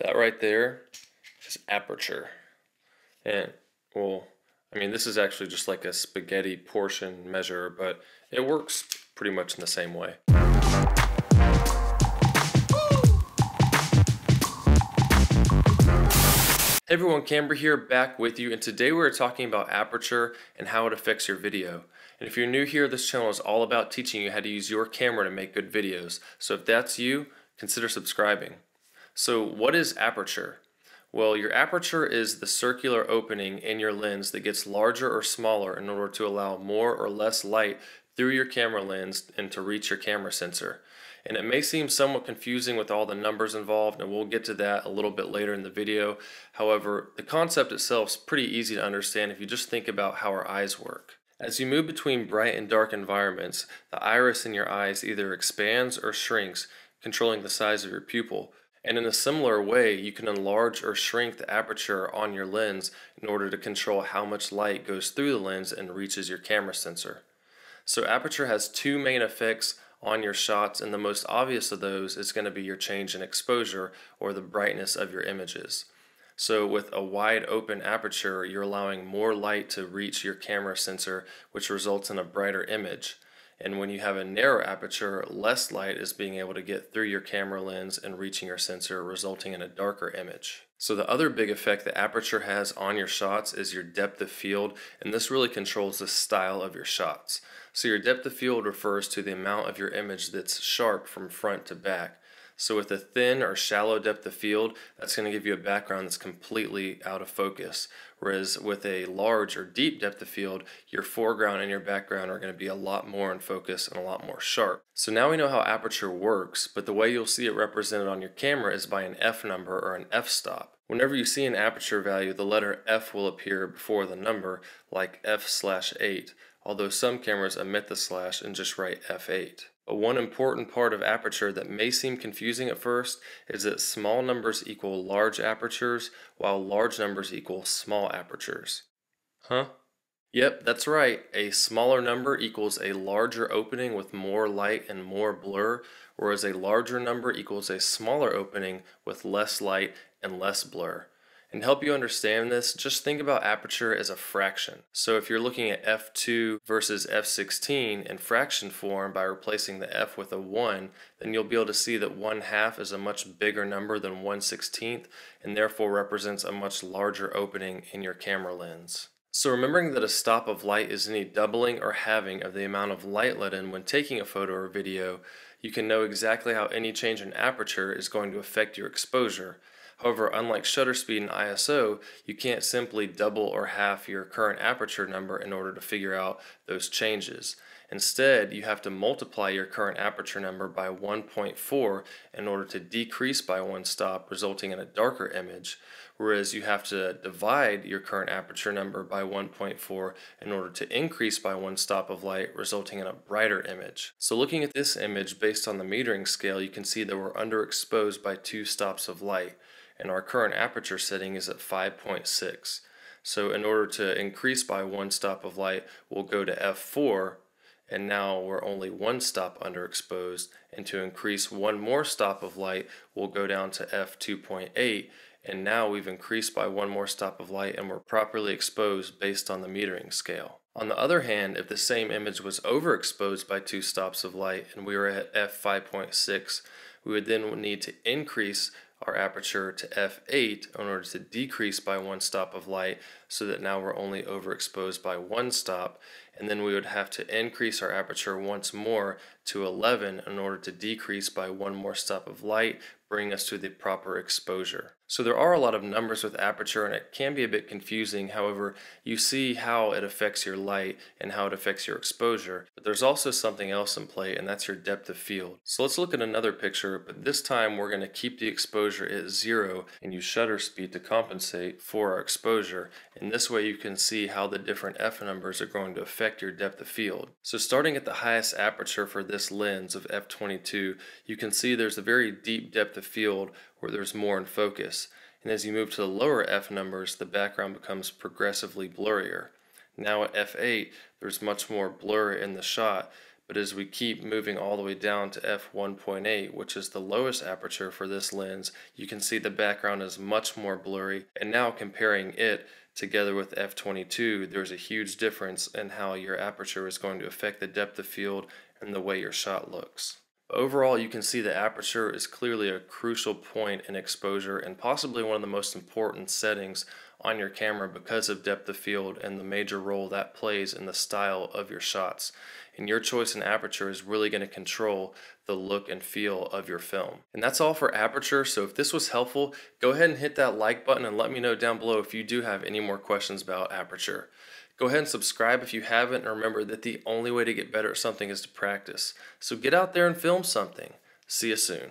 That right there is aperture. And, well, I mean, this is actually just like a spaghetti portion measure, but it works pretty much in the same way. Hey everyone, Camber here, back with you, and today we're talking about aperture and how it affects your video. And if you're new here, this channel is all about teaching you how to use your camera to make good videos. So if that's you, consider subscribing. So what is aperture? Well, your aperture is the circular opening in your lens that gets larger or smaller in order to allow more or less light through your camera lens and to reach your camera sensor. And it may seem somewhat confusing with all the numbers involved, and we'll get to that a little bit later in the video. However, the concept itself is pretty easy to understand if you just think about how our eyes work. As you move between bright and dark environments, the iris in your eyes either expands or shrinks, controlling the size of your pupil. And in a similar way, you can enlarge or shrink the aperture on your lens in order to control how much light goes through the lens and reaches your camera sensor. So aperture has two main effects on your shots, and the most obvious of those is going to be your change in exposure or the brightness of your images. So with a wide open aperture, you're allowing more light to reach your camera sensor, which results in a brighter image. And when you have a narrow aperture, less light is being able to get through your camera lens and reaching your sensor, resulting in a darker image. So the other big effect the aperture has on your shots is your depth of field, and this really controls the style of your shots. So your depth of field refers to the amount of your image that's sharp from front to back. So with a thin or shallow depth of field, that's going to give you a background that's completely out of focus. Whereas with a large or deep depth of field, your foreground and your background are going to be a lot more in focus and a lot more sharp. So now we know how aperture works, but the way you'll see it represented on your camera is by an f number or an f-stop. Whenever you see an aperture value, the letter f will appear before the number, like f slash 8, although some cameras omit the slash and just write f8. But one important part of aperture that may seem confusing at first is that small numbers equal large apertures, while large numbers equal small apertures. Huh? Yep, that's right. A smaller number equals a larger opening with more light and more blur, whereas a larger number equals a smaller opening with less light and less blur. And help you understand this, just think about aperture as a fraction. So if you're looking at f2 versus f16 in fraction form by replacing the f with a 1, then you'll be able to see that 1 half is a much bigger number than 1 16th and therefore represents a much larger opening in your camera lens. So remembering that a stop of light is any doubling or halving of the amount of light let in when taking a photo or video, you can know exactly how any change in aperture is going to affect your exposure. However, unlike shutter speed and ISO, you can't simply double or half your current aperture number in order to figure out those changes. Instead, you have to multiply your current aperture number by 1.4 in order to decrease by one stop, resulting in a darker image, whereas you have to divide your current aperture number by 1.4 in order to increase by one stop of light, resulting in a brighter image. So looking at this image based on the metering scale, you can see that we're underexposed by two stops of light and our current aperture setting is at 5.6. So in order to increase by one stop of light, we'll go to f4 and now we're only one stop underexposed and to increase one more stop of light we'll go down to f2.8 and now we've increased by one more stop of light and we're properly exposed based on the metering scale. On the other hand, if the same image was overexposed by two stops of light and we were at f5.6, we would then need to increase our aperture to f8 in order to decrease by one stop of light so that now we're only overexposed by one stop. And then we would have to increase our aperture once more to 11 in order to decrease by one more stop of light bring us to the proper exposure. So there are a lot of numbers with aperture and it can be a bit confusing. However, you see how it affects your light and how it affects your exposure. But there's also something else in play and that's your depth of field. So let's look at another picture, but this time we're going to keep the exposure at zero and use shutter speed to compensate for our exposure. And this way you can see how the different F numbers are going to affect your depth of field. So starting at the highest aperture for this lens of f22, you can see there's a very deep depth the field where there's more in focus. And as you move to the lower f numbers, the background becomes progressively blurrier. Now at f8, there's much more blur in the shot, But as we keep moving all the way down to f1.8, which is the lowest aperture for this lens, you can see the background is much more blurry. And now comparing it together with f22, there's a huge difference in how your aperture is going to affect the depth of field and the way your shot looks. Overall, you can see the aperture is clearly a crucial point in exposure and possibly one of the most important settings on your camera because of depth of field and the major role that plays in the style of your shots. And your choice in aperture is really going to control the look and feel of your film. And that's all for aperture. So if this was helpful, go ahead and hit that like button and let me know down below if you do have any more questions about aperture. Go ahead and subscribe if you haven't and remember that the only way to get better at something is to practice. So get out there and film something. See you soon.